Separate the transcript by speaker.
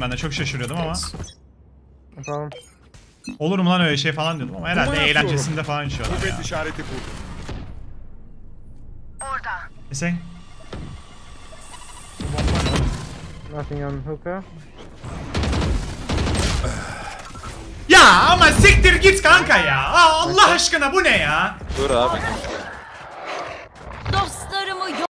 Speaker 1: ben de çok şaşırıyordum ama.
Speaker 2: No.
Speaker 1: Olur mu lan öyle şey falan diyordum ama herhalde
Speaker 3: Numara
Speaker 1: eğlencesinde falan içiyorlar ya.
Speaker 3: Kuvvet işareti bu.
Speaker 1: E sen?
Speaker 2: Nothing on hookah.
Speaker 1: Ya ama siktir git kanka ya. Aa, Allah aşkına bu ne ya?
Speaker 4: Dur abi.